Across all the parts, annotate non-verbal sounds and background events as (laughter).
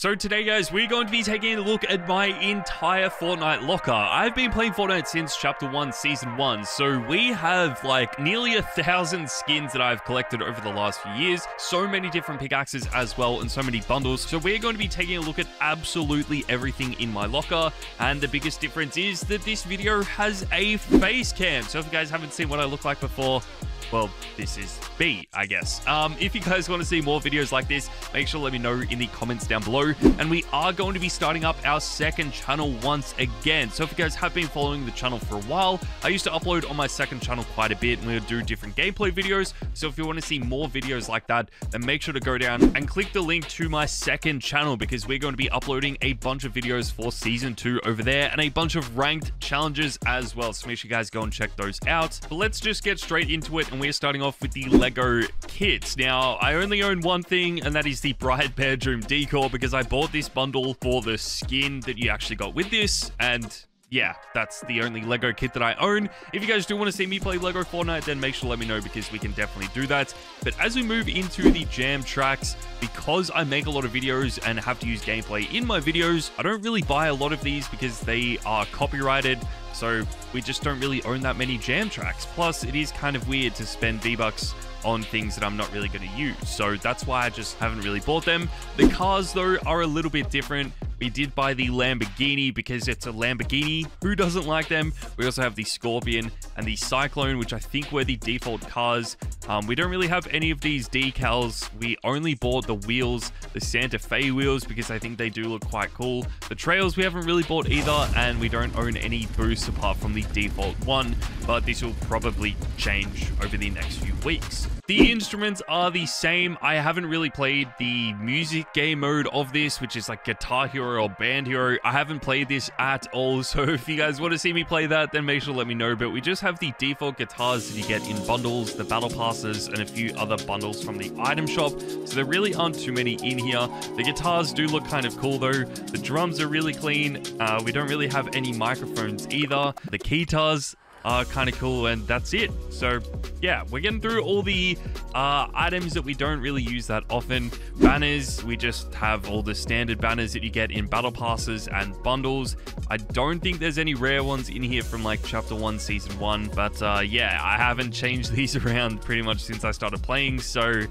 So today, guys, we're going to be taking a look at my entire Fortnite locker. I've been playing Fortnite since Chapter 1, Season 1, so we have like nearly a thousand skins that I've collected over the last few years, so many different pickaxes as well, and so many bundles. So we're going to be taking a look at absolutely everything in my locker, and the biggest difference is that this video has a face cam. So if you guys haven't seen what I look like before, well, this is B, I guess. Um, if you guys want to see more videos like this, make sure to let me know in the comments down below. And we are going to be starting up our second channel once again. So if you guys have been following the channel for a while, I used to upload on my second channel quite a bit and we would do different gameplay videos. So if you want to see more videos like that, then make sure to go down and click the link to my second channel because we're going to be uploading a bunch of videos for season two over there and a bunch of ranked challenges as well. So make sure you guys go and check those out. But let's just get straight into it and we're starting off with the Lego kits. Now, I only own one thing, and that is the Bright Bedroom Decor, because I bought this bundle for the skin that you actually got with this, and yeah, that's the only Lego kit that I own. If you guys do want to see me play Lego Fortnite, then make sure to let me know because we can definitely do that. But as we move into the jam tracks, because I make a lot of videos and have to use gameplay in my videos, I don't really buy a lot of these because they are copyrighted. So we just don't really own that many jam tracks. Plus, it is kind of weird to spend V-Bucks on things that I'm not really going to use. So that's why I just haven't really bought them. The cars, though, are a little bit different. We did buy the Lamborghini because it's a Lamborghini. Who doesn't like them? We also have the Scorpion and the Cyclone, which I think were the default cars. Um, we don't really have any of these decals. We only bought the wheels, the Santa Fe wheels, because I think they do look quite cool. The trails we haven't really bought either, and we don't own any boosts apart from the default one, but this will probably change over the next few weeks. The instruments are the same. I haven't really played the music game mode of this, which is like Guitar Hero or Band Hero. I haven't played this at all, (laughs) so if you guys want to see me play that, then make sure to let me know. But we just have the default guitars that you get in bundles, the battle passes, and a few other bundles from the item shop. So there really aren't too many in here. The guitars do look kind of cool though. The drums are really clean. Uh, we don't really have any microphones either. The guitars are kind of cool and that's it so yeah we're getting through all the uh, items that we don't really use that often banners we just have all the standard banners that you get in battle passes and bundles i don't think there's any rare ones in here from like chapter 1 season 1 but uh, yeah i haven't changed (laughs) these around pretty much since i started playing so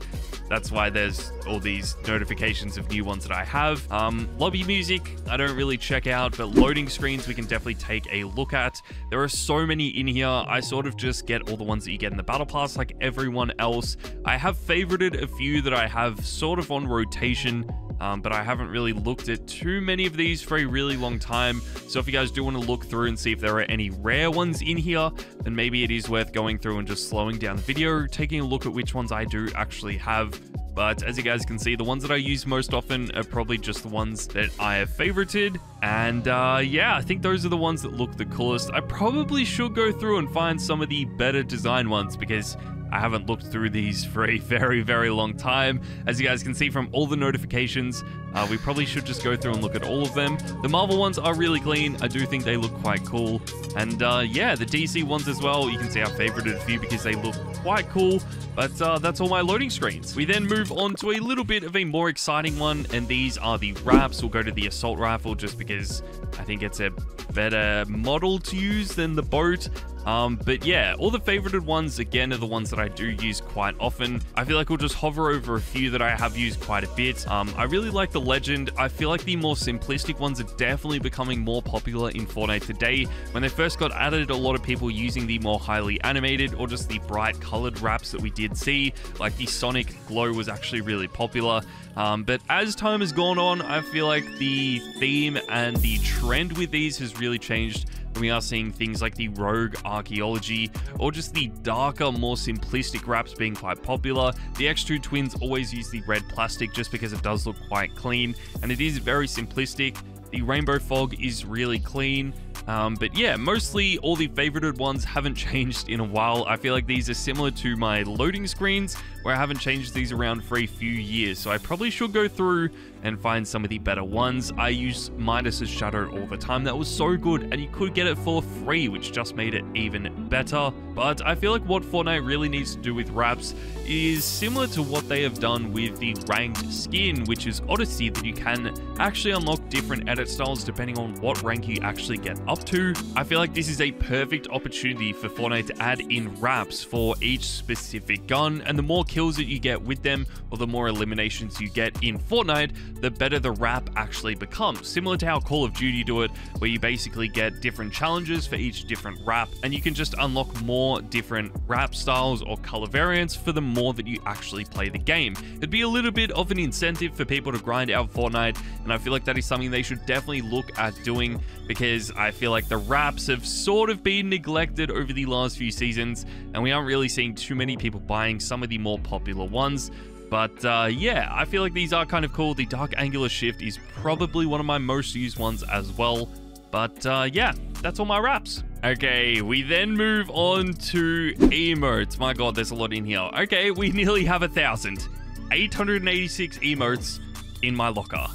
that's why there's all these notifications of new ones that I have. Um, lobby music, I don't really check out, but loading screens we can definitely take a look at. There are so many in here. I sort of just get all the ones that you get in the Battle Pass like everyone else. I have favorited a few that I have sort of on rotation um, but I haven't really looked at too many of these for a really long time. So if you guys do want to look through and see if there are any rare ones in here, then maybe it is worth going through and just slowing down the video, taking a look at which ones I do actually have. But as you guys can see, the ones that I use most often are probably just the ones that I have favorited. And uh, yeah, I think those are the ones that look the coolest. I probably should go through and find some of the better design ones because I haven't looked through these for a (laughs) very, very long time. As you guys can see from all the notifications, uh, we probably should just go through and look at all of them. The Marvel ones are really clean. I do think they look quite cool. And uh, yeah, the DC ones as well. You can see I favorited a few because they look quite cool. But uh, that's all my loading screens. We then move on to a little bit of a more exciting one. And these are the wraps. We'll go to the assault rifle just because I think it's a better model to use than the boat. Um, but yeah, all the favorited ones, again, are the ones that I do use quite often. I feel like we'll just hover over a few that I have used quite a bit. Um, I really like the Legend. I feel like the more simplistic ones are definitely becoming more popular in Fortnite today. When they first got added, a lot of people using the more highly animated or just the bright colored wraps that we did see. Like the Sonic Glow was actually really popular. Um, but as time has gone on, I feel like the theme and the trend with these has really changed we are seeing things like the rogue archaeology or just the darker, more simplistic wraps being quite popular. The X2 twins always use the red plastic just because it does look quite clean and it is very simplistic The Rainbow Fog is really clean. Um, but yeah, mostly all the favorited ones haven't (laughs) changed in a while. I feel like these are similar to my loading screens, where I haven't changed these around for a few years. So I probably should go through and find some of the better ones. I use Midas's Shadow all the time. That was so good, and you could get it for free, which just made it even better. But I feel like what Fortnite really needs to do with wraps is similar to what they have done with the ranked skin, which is Odyssey, that you can actually unlock different edit styles depending on what rank you actually get up to. I feel like this is a perfect opportunity for Fortnite to add in wraps for each specific gun, and the more kills that you get with them, or the more eliminations you get in Fortnite, the better the wrap actually becomes. Similar to how Call of Duty do it, where you basically get different challenges for each different wrap, and you can just unlock more different wrap styles or color variants for the more that you actually play the game. It'd be a little bit of an incentive for people to grind out Fortnite, and I feel like that is something they should definitely look at doing because I feel like the wraps have sort of been neglected over the last few seasons, and we aren't really seeing too many people buying some of the more popular ones. But uh, yeah, I feel like these are kind of cool. The Dark Angular Shift is probably one of my most used ones as well. But uh, yeah, that's all my wraps. Okay, we then move on to emotes. My god, there's a lot in here. Okay, we nearly have a thousand. 886 emotes in my locker.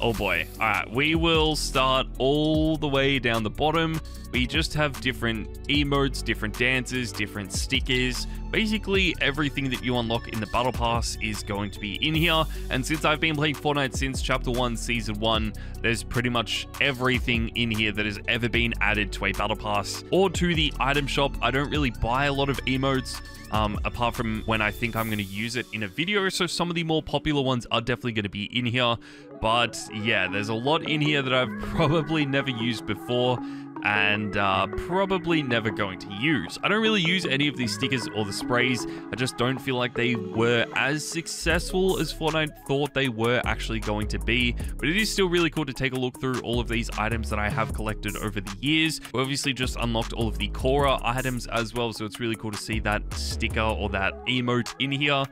Oh boy. All right, we will start all the way down the bottom. We just have different emotes, different dances, different stickers. Basically, everything that you unlock in the Battle Pass is going to be in here. And since I've been playing Fortnite since Chapter 1, Season 1, there's pretty much everything in here that has ever been added to a Battle Pass or to the item shop. I don't really buy a lot of emotes. Um, apart from when I think I'm going to use it in a video. So some of the more popular ones are definitely going to be in here. But yeah, there's a lot in here that I've probably never used before and uh, probably never going to use. I don't really use any of these stickers or the sprays. I just don't feel like they were as successful as Fortnite thought they were actually going to be. But it is still really cool to take a look through all of these items that I have collected over the years. We obviously just unlocked all of the Korra items as well, so it's really cool to see that sticker or that emote in here.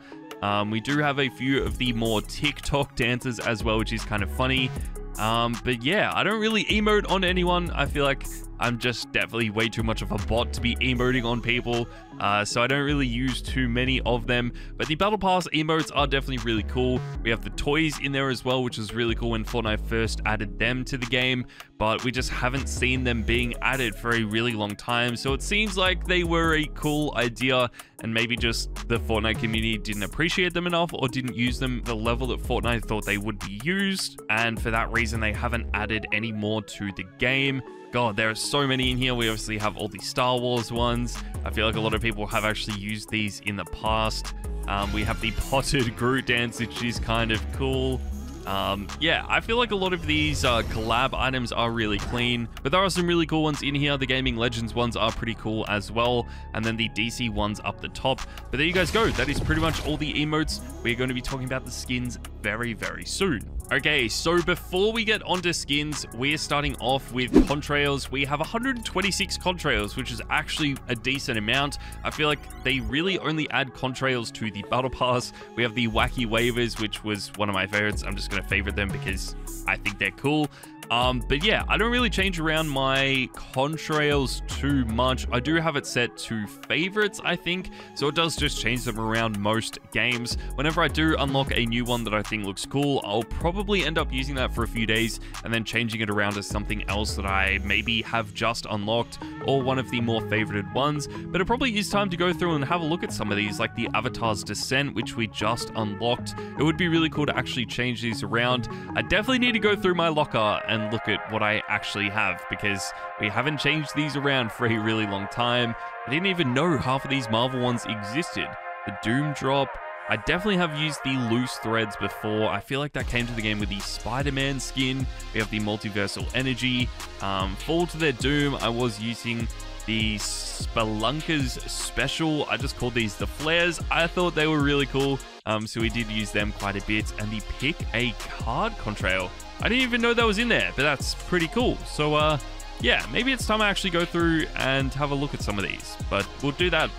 Um, we do have a few of the more TikTok dances as well, which is kind of funny. Um, but yeah, I don't really emote on anyone. I feel like I'm just definitely way too much of a bot to be emoting on people, uh, so I don't really use too many of them. But the Battle Pass emotes are definitely really cool. We have the toys in there as well, which was really cool when Fortnite first added them to the game, but we just haven't seen them being added for a really long time. So it seems like they were a cool idea, and maybe just the Fortnite community didn't appreciate them enough or didn't use them the level that Fortnite thought they would be used, and for that reason, they haven't added any more to the game. God, there are so many in here. We obviously have all the Star Wars ones. I feel like a lot of people have actually used these in the past. Um, we have the potted (laughs) Groot dance, which is kind of cool. Um, yeah, I feel like a lot of these uh, collab items are really clean, but there are some really cool ones in here. The Gaming Legends ones are pretty cool as well, and then the DC ones up the top. But there you guys go. That is pretty much all the emotes. We're going to be talking about the skins very, very soon. Okay, so before we get onto skins, we're starting off with contrails. We have 126 contrails, which is actually a decent amount. I feel like they really only add contrails to the Battle Pass. We have the Wacky Waivers, which was one of my favorites. I'm just going to favorite them because I think they're cool. Um, but yeah, I don't really change around my contrails too much. I do have it set to favorites, I think, so it does just change them around most games. Whenever I do unlock a new one that I think looks cool, I'll probably end up using that for a few days and then changing it around to something else that I maybe have just unlocked or one of the more favorited ones. But it probably is time to go through and have a look at some of these, like the Avatar's Descent, which we just unlocked. It would be really cool to actually change these around. I definitely need to go through my locker and look at what I actually have because we haven't changed these around for a really long time. I didn't even know half of these Marvel ones existed. The Doom Drop, I definitely have used the loose threads before. I feel like that came to the game with the Spider-Man skin. We have the multiversal energy. Um, Fall to their doom, I was using the Spelunker's special. I just called these the flares. I thought they were really cool. Um, so we did use them quite a bit. And the pick a card contrail. I didn't even know that was in there, but that's pretty cool. So, uh, yeah, maybe it's time I actually go through and have a look at some of these, but we'll do that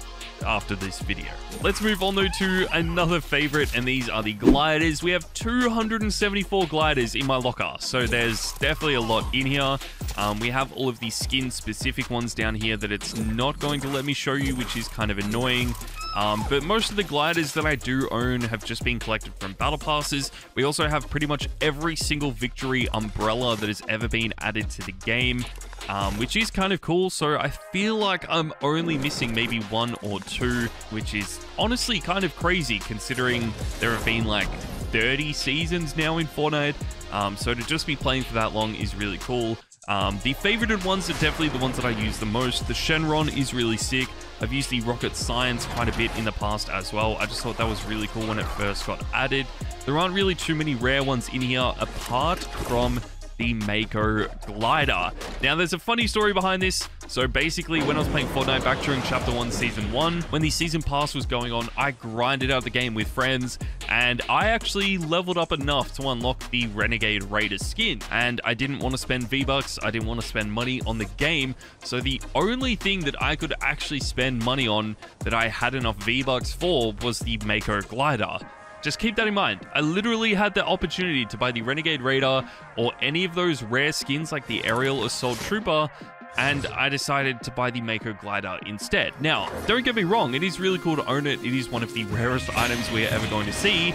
after this video. Let's move on though to another favorite, and these are the gliders. We have 274 gliders in my locker, so there's definitely a lot in here. Um, we have all of the skin specific ones down here that it's not going to let me show you, which is kind of annoying. Um, but most of the gliders that I do own have just been collected from battle passes. We also have pretty much every single victory umbrella that has ever been added to the game. Um, which is kind of cool. So I feel like I'm only missing maybe one or two, which is honestly kind of crazy considering there have been like 30 seasons now in Fortnite. Um, so to just be playing for that long is really cool. Um, the favorited ones are definitely the ones that I use the most. The Shenron is really sick. I've used the Rocket Science quite a bit in the past as well. I just thought that was really cool when it first got added. There aren't really too many rare ones in here apart from the Mako Glider. Now, there's a funny story behind this. So basically, when I was playing Fortnite back during Chapter 1 Season 1, when the Season Pass was going on, I grinded out the game with friends, and I actually leveled up enough to unlock the Renegade Raider skin. And I didn't want to spend V-Bucks, I didn't want to spend money on the game, so the only thing that I could actually spend money on that I had enough V-Bucks for was the Mako Glider. Just keep that in mind. I literally had the opportunity to buy the Renegade Raider or any of those rare skins like the Aerial Assault Trooper, and I decided to buy the Mako Glider instead. Now, don't get me wrong, it is really cool to own it. It is one of the rarest items we're ever going to see,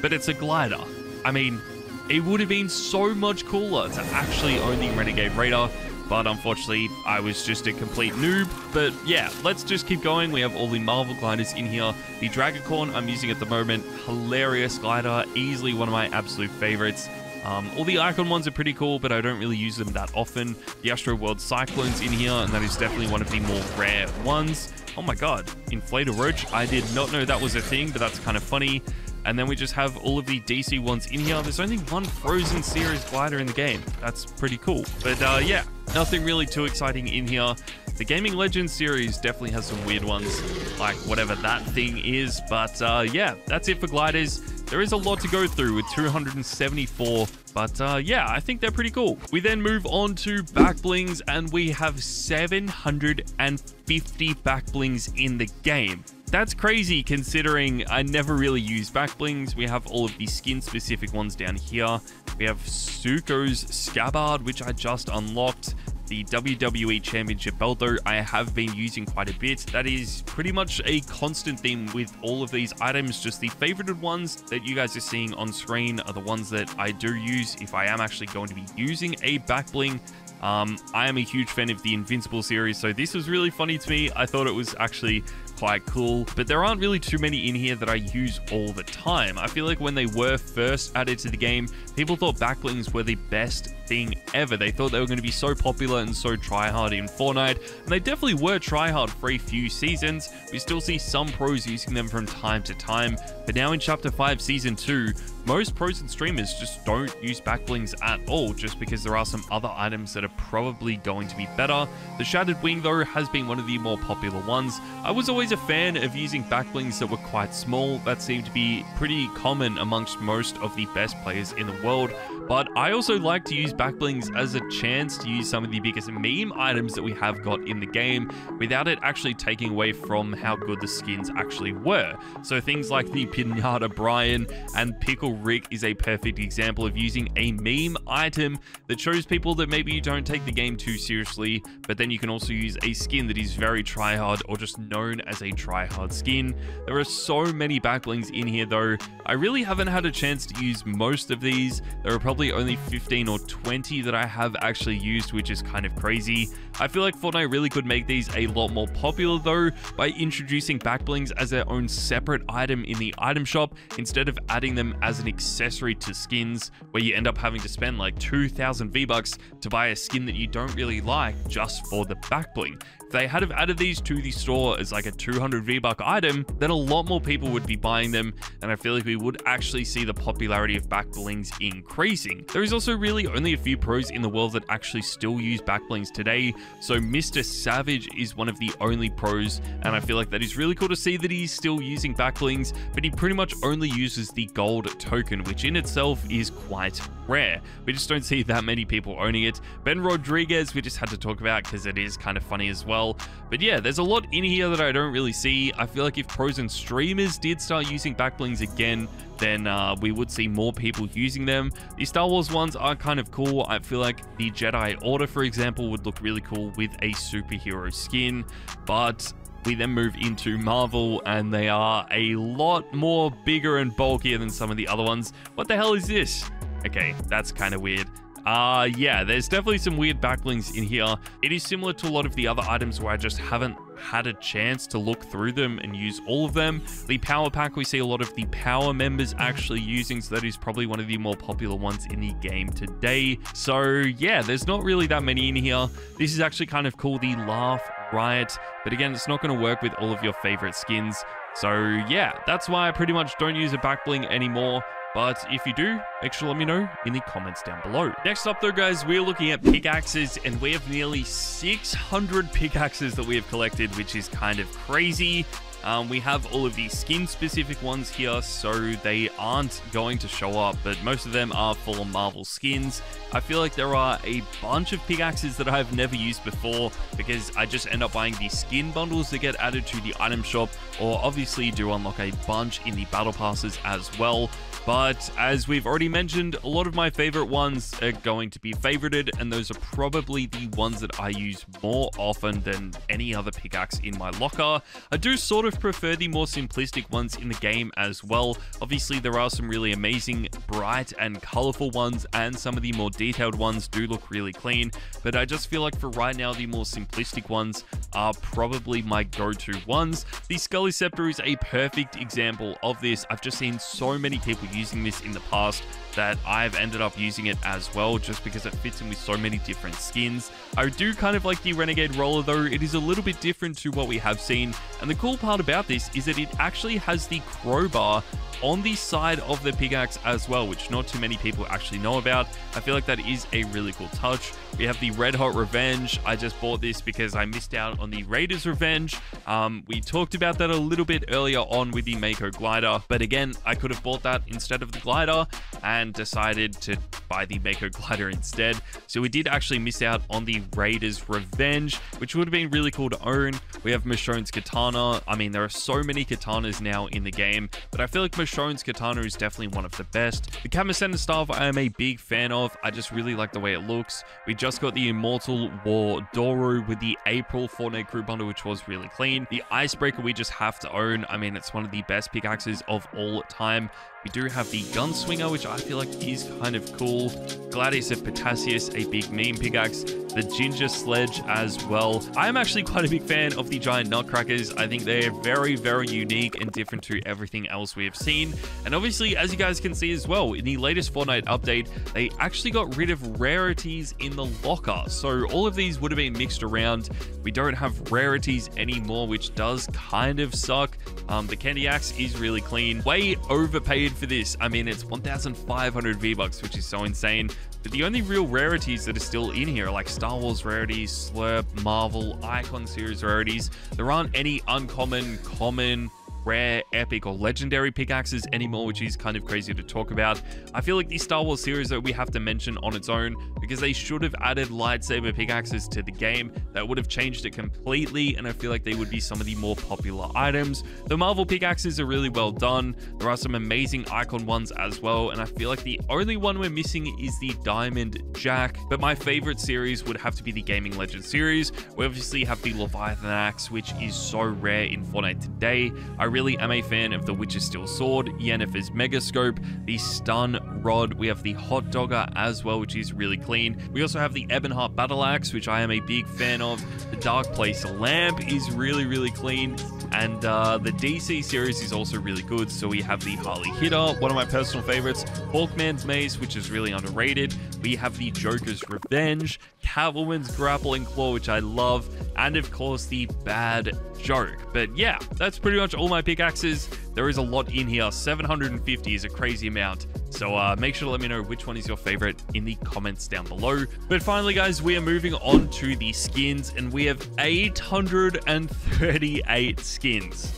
but it's a glider. I mean, it would have been so much cooler to actually own the Renegade Raider but unfortunately, I was just a complete noob. But yeah, let's just keep going. We have all the Marvel gliders in here. The Dragacorn I'm using at the moment, hilarious glider, easily one of my absolute favorites. Um, all the icon ones are pretty cool, but I don't really use them that often. The Astroworld Cyclone's in here, and that is definitely one of the more rare ones. Oh my god, Inflator Roach. I did not know that was a thing, but that's kind of funny. And then we just have all of the DC ones in here. There's only one Frozen Series glider in the game. That's pretty cool. But uh, yeah, nothing really too exciting in here. The Gaming Legends series definitely has some weird ones, like whatever that thing is. But uh, yeah, that's it for gliders. There is a lot to go through with 274, but uh, yeah, I think they're pretty cool. We then move on to back blings, and we have 750 back blings in the game. That's crazy considering I never really use back blings. We have all of the skin specific ones down here. We have Zuko's Scabbard, which I just unlocked the WWE Championship belt, though I have been using quite a bit. That is pretty much a constant theme with all of these items. Just the favorited ones that you guys are seeing on screen are the ones that I do use if I am actually going to be using a back bling. Um, I am a huge fan of the Invincible series, so this was really funny to me. I thought it was actually quite cool, but there aren't really too many in here that I use all the time. I feel like when they were first added to the game, people thought back blings were the best thing ever. They thought they were going to be so popular and so tryhard in Fortnite, and they definitely were tryhard for a few seasons. We still see some pros using them from time to time, but now in Chapter 5 Season 2, most pros and streamers just don't use backblings at all, just because there are some other items that are probably going to be better. The Shattered Wing, though, has been one of the more popular ones. I was always a fan of using backblings that were quite small. That seemed to be pretty common amongst most of the best players in the world. But I also like to use backblings as a chance to use some of the biggest meme items that we have got in the game without it actually taking away from how good the skins actually were. So things like the Pinata Brian and Pickle Rick is a perfect example of using a meme item that shows people that maybe you don't take the game too seriously, but then you can also use a skin that is very tryhard or just known as a tryhard skin. There are so many backblings in here though. I really haven't had a chance to use most of these. There are probably probably only 15 or 20 that I have actually used, which is kind of crazy. I feel like Fortnite really could make these a lot more popular though by introducing backblings as their own separate item in the item shop instead of adding them as an accessory to skins where you end up having to spend like 2000 V-Bucks to buy a skin that you don't really like just for the backbling they had have added these to the store as like a 200 V-Buck item, then a lot more people would be buying them, and I feel like we would actually see the popularity of backblings increasing. There is also really only a few pros in the world that actually still use backblings today, so Mr. Savage is one of the only pros, and I feel like that is really cool to see that he's still using backblings, but he pretty much only uses the gold token, which in itself is quite rare. We just don't see that many people owning it. Ben Rodriguez, we just had to talk about because it is kind of funny as well. But yeah, there's a lot in here that I don't really see. I feel like if pros and streamers did start using backblings again, then uh, we would see more people using them. The Star Wars ones are kind of cool. I feel like the Jedi Order, for example, would look really cool with a superhero skin, but we then move into Marvel, and they are a lot more bigger and bulkier than some of the other ones. What the hell is this? Okay, that's kind of weird. Uh, yeah, there's definitely some weird backblings in here. It is similar to a lot of the other items where I just haven't had a chance to look through them and use all of them. The power pack, we see a lot of the power members actually using, so that is probably one of the more popular ones in the game today. So yeah, there's not really that many in here. This is actually kind of cool, the Laugh Riot, but again, it's not going to work with all of your favorite skins. So yeah, that's why I pretty much don't use a back bling anymore. But if you do, make sure to let me know in the comments down below. Next up though, guys, we're looking at pickaxes and we have nearly 600 pickaxes that we have collected, which is kind of crazy. Um, we have all of these skin-specific ones here, so they aren't going to show up, but most of them are full Marvel skins. I feel like there are a bunch of pickaxes that I've never used before, because I just end up buying the skin bundles that get added to the item shop, or obviously do unlock a bunch in the battle passes as well. But as we've already mentioned, a lot of my favorite ones are going to be favorited, and those are probably the ones that I use more often than any other pickaxe in my locker. I do sort of prefer the more simplistic ones in the game as well. Obviously, there are some really amazing, bright, and colorful ones, and some of the more detailed ones do look really clean, but I just feel like for right now, the more simplistic ones are probably my go-to ones. The Scully Scepter is a perfect example of this. I've just seen so many people using this in the past that I've ended up using it as well just because it fits in with so many different skins. I do kind of like the Renegade Roller though, it is a little bit different to what we have seen and the cool part about this is that it actually has the crowbar on the side of the pickaxe as well, which not too many people actually know about. I feel like that is a really cool touch. We have the Red Hot Revenge. I just bought this because I missed out on the Raiders Revenge. Um, we talked about that a little bit earlier on with the Mako glider, but again, I could have bought that instead of the glider and decided to buy the Mako glider instead. So we did actually miss out on the Raiders Revenge, which would have been really cool to own. We have Michonne's katana. I mean, there are so many katanas now in the game, but I feel like Michonne's katana is definitely one of the best. The Kamisena staff I am a big fan of. I just really like the way it looks. We just got the Immortal War Doru with the April Fortnite crew bundle, which was really clean. The Icebreaker we just have to own. I mean, it's one of the best pickaxes of all time. We do have the Gunswinger, which I feel like is kind of cool. Gladius of Potassius, a big meme pickaxe. The Ginger Sledge as well. I am actually quite a big fan of the Giant Nutcrackers. I think they're very, very unique and different to everything else we have seen. And obviously, as you guys can see as well, in the latest Fortnite update, they actually got rid of rarities in the locker. So all of these would have been mixed around. We don't have rarities anymore, which does kind of suck. Um, the Candy Axe is really clean. Way overpaid for this. I mean, it's 1,500 V-Bucks, which is so insane. But the only real rarities that are still in here are like Star Wars rarities, Slurp, Marvel, Icon series rarities. There aren't any uncommon, common, rare, epic, or legendary pickaxes anymore, which is kind of crazy to talk about. I feel like the Star Wars series that we have to mention on its own because they should have added lightsaber pickaxes to the game. That would have changed it completely, and I feel like they would be some of the more popular items. The Marvel pickaxes are really well done. There are some amazing icon ones as well, and I feel like the only one we're missing is the Diamond Jack. But my favorite series would have to be the Gaming Legend series. We obviously have the Leviathan Axe, which is so rare in Fortnite today. I really am a fan of the Witch's Steel Sword, Yennefer's Megascope, the Stun Rod. We have the Hot Dogger as well, which is really clean. We also have the Ebonheart Battle Axe, which I am a big fan of. The Dark Place Lamp is really, really clean. And uh, the DC series is also really good. So we have the Harley Hitter, one of my personal favorites, Hawkman's Mace, which is really underrated. We have the Joker's Revenge, Catwoman's Grappling Claw, which I love, and of course the Bad Joke. But yeah, that's pretty much all my pickaxes. There is a lot in here. 750 is a crazy amount. So uh, make sure to let me know which one is your favorite in the comments down below. But finally, guys, we are moving on to the skins, and we have 838 skins.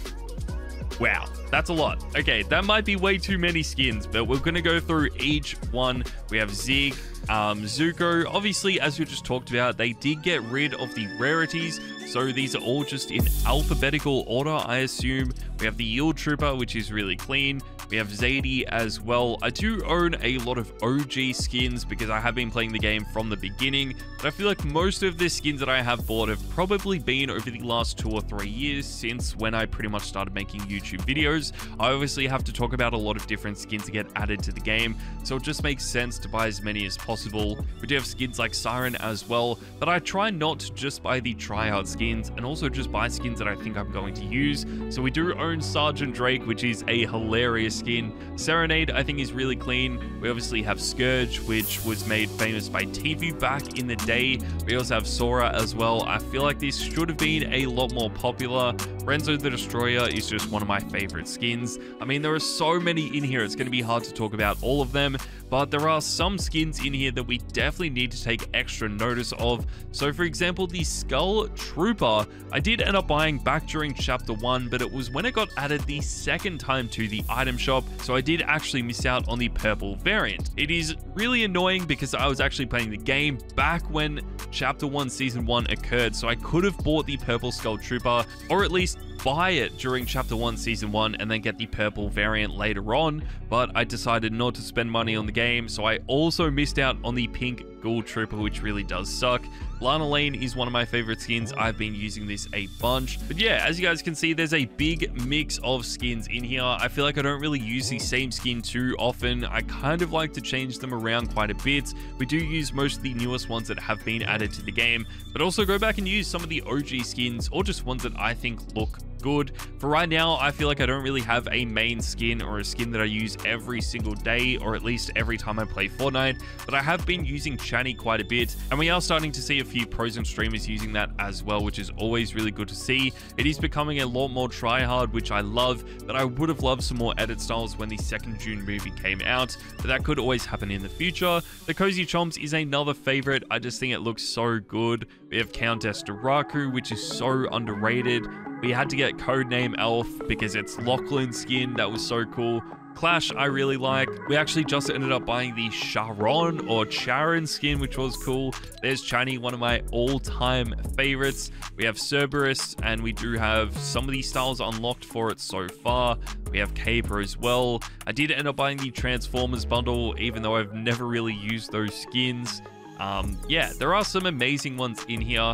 Wow, that's a lot. Okay, that might be way too many skins, but we're going to go through each one. We have Zig, um, Zuko. Obviously, as we just talked about, they did get rid of the rarities, so these are all just in alphabetical order, I assume. We have the Yield Trooper, which is really clean. We have Zadie as well. I do own a lot of OG skins because I have been playing the game from the beginning, but I feel like most of the skins that I have bought have probably been over the last two or three years since when I pretty much started making YouTube videos. I obviously have to talk about a lot of different skins to get added to the game, so it just makes sense to buy as many as possible. We do have skins like Siren as well, but I try not to just buy the tryhard skins and also just buy skins that I think I'm going to use. So we do own Sergeant Drake, which is a hilarious skin. Serenade, I think, is really clean. We obviously have Scourge, which was made famous by TV back in the day. We also have Sora as well. I feel like this should have been a lot more popular. Renzo the Destroyer is just one of my favorite skins. I mean, there are so many in here, it's going to be hard to talk about all of them, but there are some skins in here that we definitely need to take extra notice of. So for example, the Skull Trooper, I did end up buying back during chapter 1, but it was when it got added the second time to the item shop, so I did actually miss out on the purple variant. It is really annoying because I was actually playing the game back when chapter 1 season 1 occurred, so I could have bought the purple Skull Trooper, or at least buy it during Chapter 1, Season 1, and then get the purple variant later on, but I decided not to spend money on the game, so I also missed out on the pink Ghoul Trooper, which really does suck. Lana Lane is one of my favorite skins. I've been using this a bunch. But yeah, as you guys can see, there's a big mix of skins in here. I feel like I don't really use the same skin too often. I kind of like to change them around quite a bit. We do use most of the newest ones that have been added to the game, but also go back and use some of the OG skins or just ones that I think look good. For right now, I feel like I don't really have a main skin or a skin that I use every single day or at least every time I play Fortnite, but I have been using Chani quite a bit and we are starting to see a few pros and streamers using that as well, which is always really good to see. It is becoming a lot more try-hard, which I love, but I would have loved some more edit styles when the second Dune movie came out, but that could always happen in the future. The Cozy Chomps is another favorite. I just think it looks so good. We have Countess Daraku, which is so underrated. We had to get Codename Elf because it's Lachlan skin. That was so cool. Clash, I really like. We actually just ended up buying the Sharon or Charon skin, which was cool. There's Chani, one of my all-time favorites. We have Cerberus, and we do have some of these styles unlocked for it so far. We have Caper as well. I did end up buying the Transformers bundle, even though I've never really used those skins. Um, yeah, there are some amazing ones in here.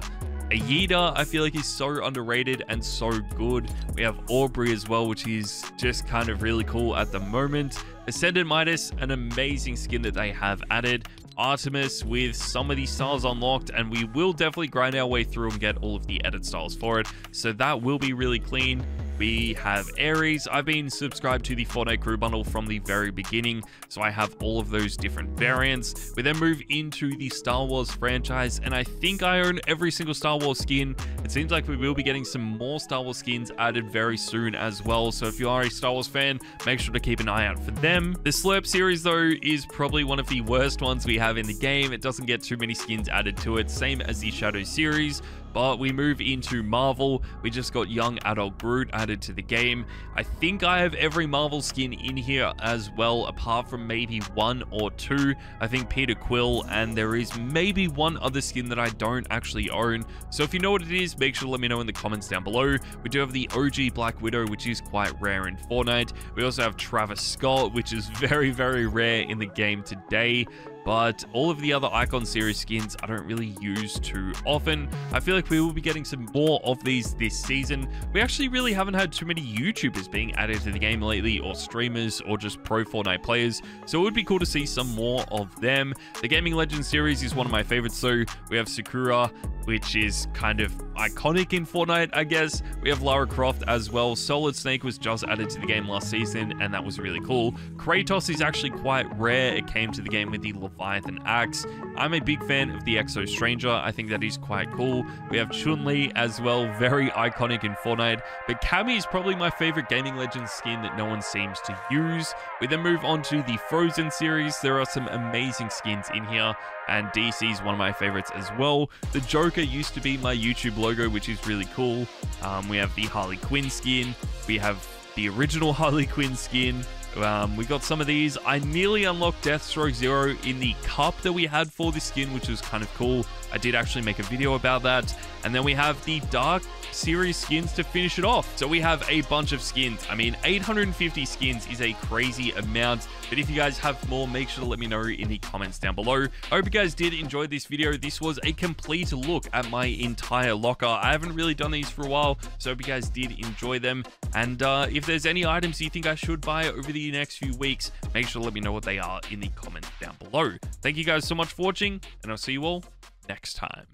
Aida, I feel like he's so underrated and so good. We have Aubrey as well, which is just kind of really cool at the moment. Ascendant Midas, an amazing skin that they have added. Artemis with some of these styles unlocked and we will definitely grind our way through and get all of the edit styles for it so that will be really clean we have Ares. I've been subscribed to the Fortnite crew bundle from the very beginning, so I have all of those different variants. We then move into the Star Wars franchise, and I think I own every single Star Wars skin. It seems like we will be getting some more Star Wars skins added very soon as well, so if you are a Star Wars fan, make sure to keep an eye out for them. The Slurp series, though, is probably one of the worst ones we have in the game. It doesn't get too many skins added to it, same as the Shadow series, but we move into Marvel. We just got Young Adult Groot added to the game. I think I have every Marvel skin in here as well, apart from maybe one or two. I think Peter Quill, and there is maybe one other skin that I don't actually own. So if you know what it is, make sure to let me know in the comments down below. We do have the OG Black Widow, which is quite rare in Fortnite. We also have Travis Scott, which is (laughs) very, very rare in the game today but all of the other Icon Series skins I don't really use too often. I feel like we will be getting some more of these this season. We actually really haven't had too many YouTubers being added to the game lately, or streamers, or just pro Fortnite players, so it would be cool to see some more of them. The Gaming Legends series is one of my favorites, so we have Sakura, which is kind of iconic in Fortnite, I guess. We have Lara Croft as well. Solid Snake was just added to the game last season, and that was really cool. Kratos is actually quite rare. It came to the game with the Leviathan Axe. I'm a big fan of the Exo Stranger. I think that is quite cool. We have Chun-Li as well, very iconic in Fortnite. But Cammy is probably my favorite Gaming Legends skin that no one seems to use. We then move on to the Frozen series. There are some amazing skins in here, and DC is one of my favorites as well. The Joker used to be my YouTube logo, which is really cool. Um, we have the Harley Quinn skin. We have the original (laughs) Harley Quinn skin. Um, we got some of these. I nearly unlocked Deathstroke Zero in the cup that we had for this skin, which was kind of cool. I did actually make a video about that. And then we have the Dark Series skins to finish it off. So we have a bunch of skins. I mean, 850 skins is a crazy amount. But if you guys have more, make sure to let me know in the comments down below. I hope you guys did enjoy this video. This was a complete look at my entire locker. I haven't really done these for a while, so I hope you guys did enjoy them. And uh, if there's any items you think I should buy over the next few weeks, make sure to let me know what they are in the comments down below. Thank you guys so much for watching, and I'll see you all next time.